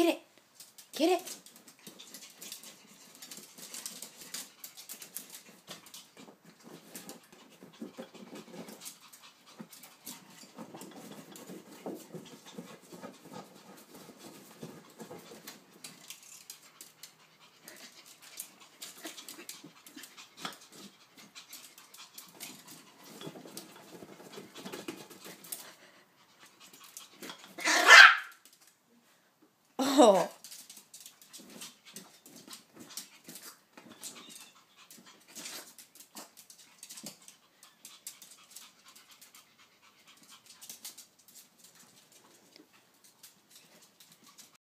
Get it. Get it. 哦